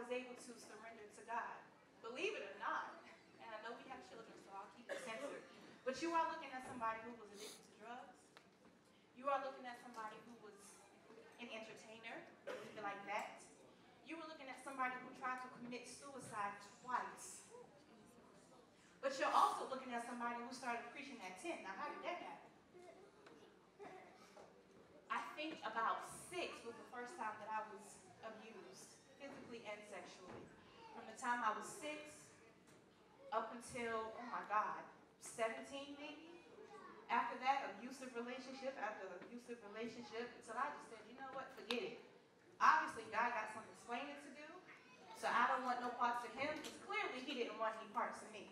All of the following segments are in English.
was able to surrender to God. Believe it or not, and I know we have children, so I'll keep it censored. But you are looking at somebody who was addicted to drugs. You are looking at somebody who was an entertainer, anything like that. You were looking at somebody who tried to commit suicide twice. But you're also looking at somebody who started preaching at 10. Now, how did that happen? I think about six was the first time that I was and sexually. From the time I was six up until, oh my God, 17 maybe? After that, abusive relationship after the abusive relationship, until I just said, you know what, forget it. Obviously, God got some explaining to do, so I don't want no parts of him, because clearly he didn't want any parts of me.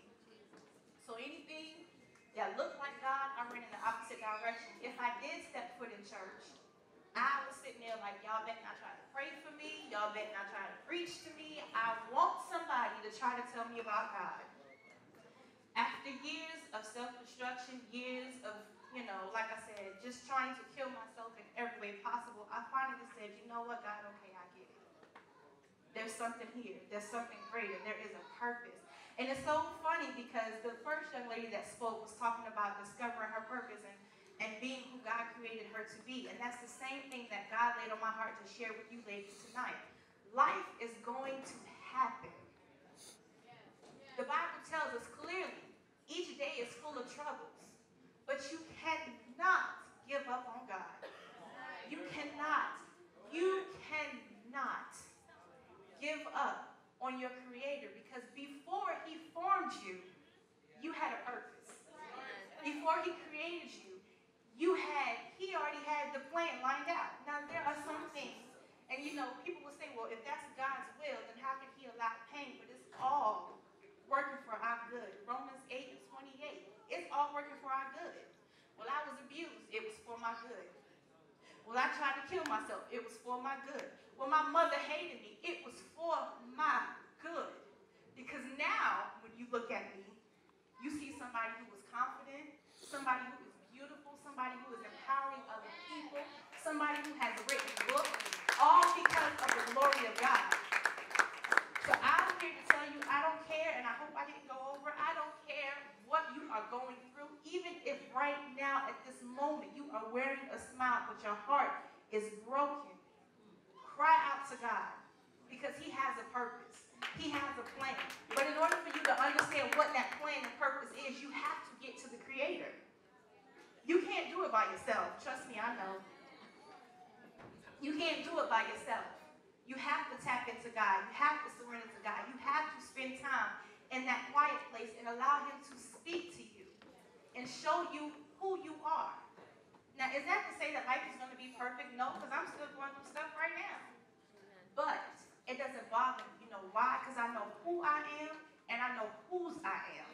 So anything that looked like God, I ran in the opposite direction. If I did step foot in church, sitting there like, y'all better not try to pray for me. Y'all better not try to preach to me. I want somebody to try to tell me about God. After years of self-destruction, years of, you know, like I said, just trying to kill myself in every way possible, I finally said, you know what, God, okay, I get it. There's something here. There's something greater. There is a purpose. And it's so funny because the first young lady that spoke was talking about discovering her purpose and, and being who God created her to be. And that's the same thing that God laid on my heart to share with you ladies tonight. Life is going to happen. The Bible tells us clearly each day is full of troubles, but you cannot give up on God. You cannot. You cannot give up on your creator because before he formed you, you had a purpose. Before he created you, you had, he already had the plan lined out. Now there are some things, and you know, people will say, well, if that's God's will, then how can he allow pain? But it's all working for our good. Romans 8 and 28. It's all working for our good. Well, I was abused, it was for my good. Well, I tried to kill myself, it was for my good. When my mother hated me, it was for my good. Because now, when you look at me, you see somebody who was confident, somebody who is beautiful, somebody who is empowering other people, somebody who has written books, all because of the glory of God. So I'm here to tell you, I don't care, and I hope I didn't go over, I don't care what you are going through, even if right now, at this moment, you are wearing a smile, but your heart is broken Cry out to God because He has a purpose. He has a plan. But in order for you to understand what that plan and purpose is, you have to get to the Creator. You can't do it by yourself. Trust me, I know. You can't do it by yourself. You have to tap into God. You have to surrender to God. You have to spend time in that quiet place and allow Him to speak to you and show you who you are. Now, is that to say that life is going to be perfect? No, because I'm still going through stuff right now. But it doesn't bother me. You know why? Because I know who I am and I know whose I am.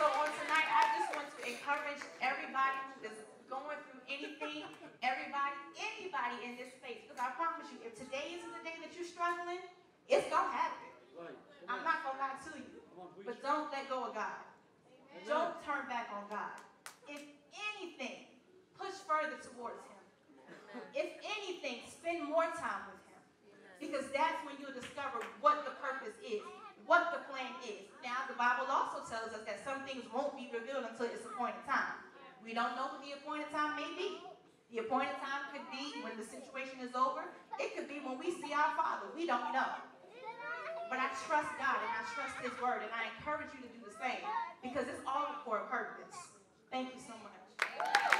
So on tonight, I just want to encourage everybody who is going through anything, everybody, anybody in this space. Because I promise you, if today isn't the day that you're struggling, it's going to happen. I'm not going to lie to you. But don't let go of God. Don't turn back on God. Anything, push further towards Him. If anything, spend more time with Him. Because that's when you'll discover what the purpose is, what the plan is. Now, the Bible also tells us that some things won't be revealed until it's appointed time. We don't know what the appointed time may be. The appointed time could be when the situation is over. It could be when we see our Father. We don't know. But I trust God and I trust His Word, and I encourage you to do the same because it's all for a purpose. Thank you so much. Woo!